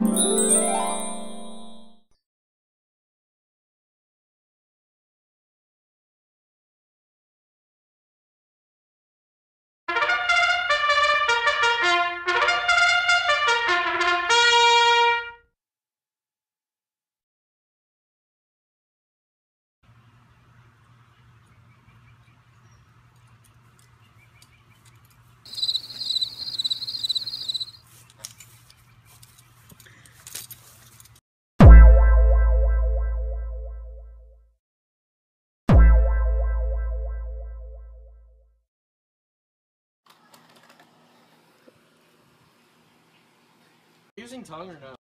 Música using tongue or no?